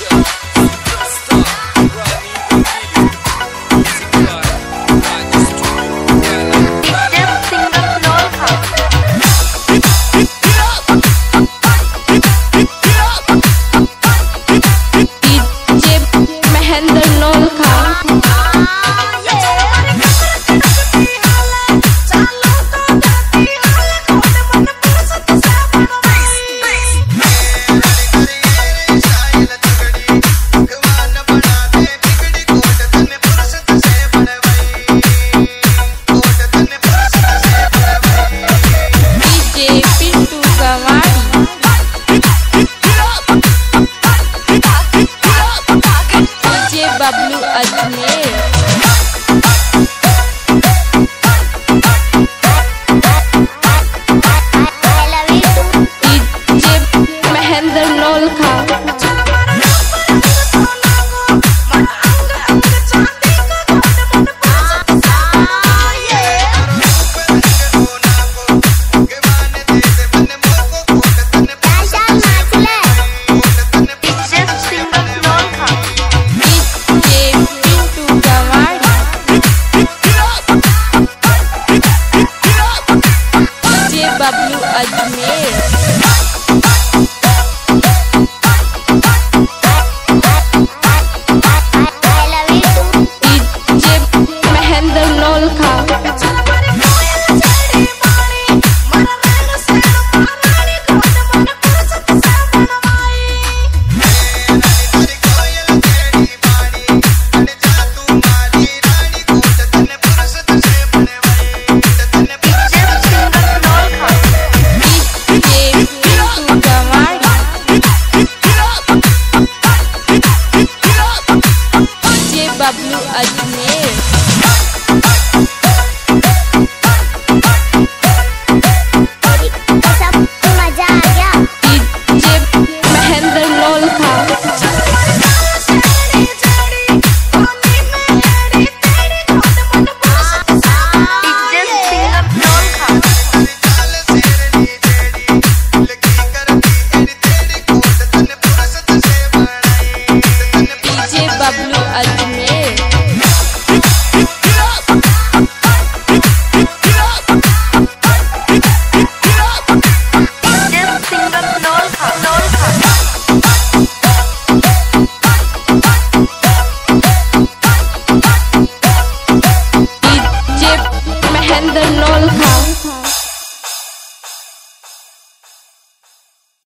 Yo. pode. одни and the know house.